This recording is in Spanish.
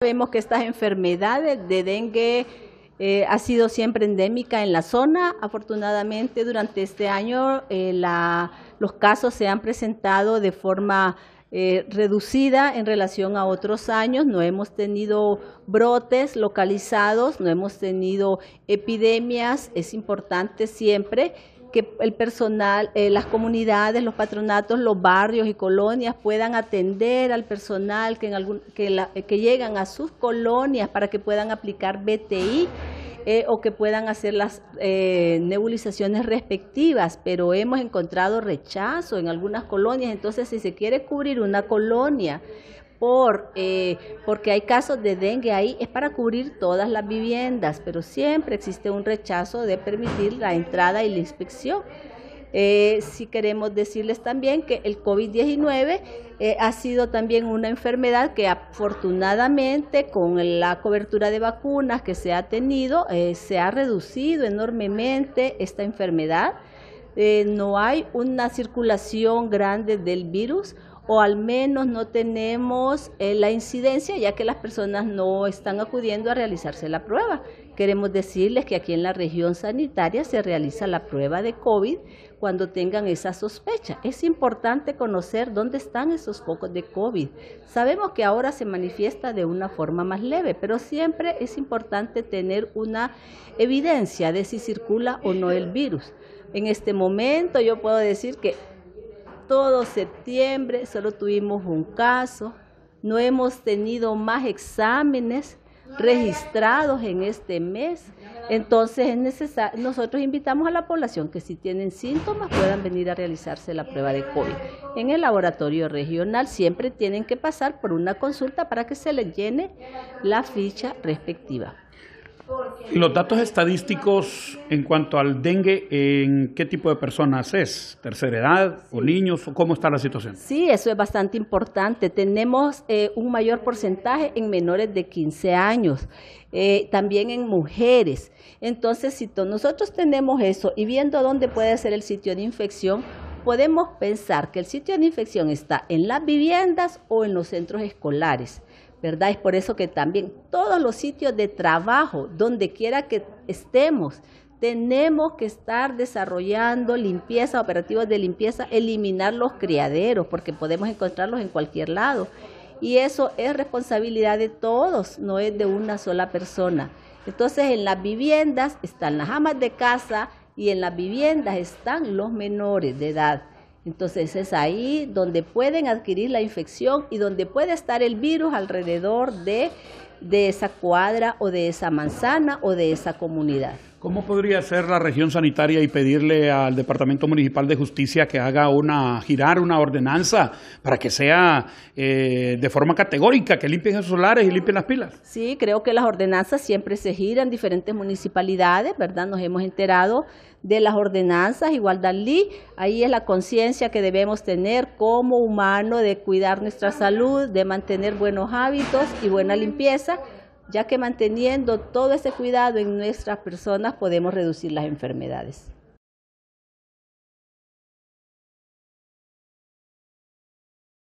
Vemos que estas enfermedades de dengue eh, ha sido siempre endémica en la zona. Afortunadamente, durante este año eh, los casos se han presentado de forma eh, reducida en relación a otros años. No hemos tenido brotes localizados, no hemos tenido epidemias. Es importante siempre que el personal, eh, las comunidades, los patronatos, los barrios y colonias puedan atender al personal que, llegan a sus colonias para que puedan aplicar BTI eh, o que puedan hacer las eh, nebulizaciones respectivas, pero hemos encontrado rechazo en algunas colonias, entonces si se quiere cubrir una colonia por, eh, porque hay casos de dengue ahí, es para cubrir todas las viviendas, pero siempre existe un rechazo de permitir la entrada y la inspección. Eh, si queremos decirles también que el COVID-19 eh, ha sido también una enfermedad que afortunadamente con la cobertura de vacunas que se ha tenido, se ha reducido enormemente esta enfermedad. no hay una circulación grande del virus o al menos no tenemos eh, la incidencia ya que las personas no están acudiendo a realizarse la prueba. Queremos decirles que aquí en la región sanitaria se realiza la prueba de COVID cuando tengan esa sospecha. Es importante conocer dónde están esos focos de COVID. Sabemos que ahora se manifiesta de una forma más leve, pero siempre es importante tener una evidencia de si circula o no el virus. En este momento yo puedo decir que todo septiembre solo tuvimos un caso, no hemos tenido más exámenes registrados en este mes. Entonces es necesario, nosotros invitamos a la población que si tienen síntomas puedan venir a realizarse la prueba de COVID. En el laboratorio regional siempre tienen que pasar por una consulta para que se les llene la ficha respectiva. Los datos estadísticos en cuanto al dengue, ¿en qué tipo de personas es? ¿Tercera edad o niños? ¿O ¿Cómo está la situación? Sí, eso es bastante importante. Tenemos eh, un mayor porcentaje en menores de 15 años, eh, también en mujeres. Entonces, si nosotros tenemos eso y viendo dónde puede ser el sitio de infección, podemos pensar que el sitio de infección está en las viviendas o en los centros escolares. ¿Verdad? Es por eso que también todos los sitios de trabajo, donde quiera que estemos, tenemos que estar desarrollando limpieza, operativos de limpieza, eliminar los criaderos, porque podemos encontrarlos en cualquier lado. Y eso es responsabilidad de todos, no es de una sola persona. Entonces en las viviendas están las amas de casa y en las viviendas están los menores de edad. Entonces es ahí donde pueden adquirir la infección y donde puede estar el virus alrededor de, de esa cuadra o de esa manzana o de esa comunidad. ¿Cómo podría ser la región sanitaria y pedirle al Departamento Municipal de Justicia que haga una, girar una ordenanza para que sea eh, de forma categórica, que limpien esos solares y limpien las pilas? Sí, creo que las ordenanzas siempre se giran en diferentes municipalidades, ¿verdad? Nos hemos enterado de las ordenanzas, igualdad Lee, ahí es la conciencia que debemos tener como humano de cuidar nuestra salud, de mantener buenos hábitos y buena limpieza ya que manteniendo todo ese cuidado en nuestras personas podemos reducir las enfermedades.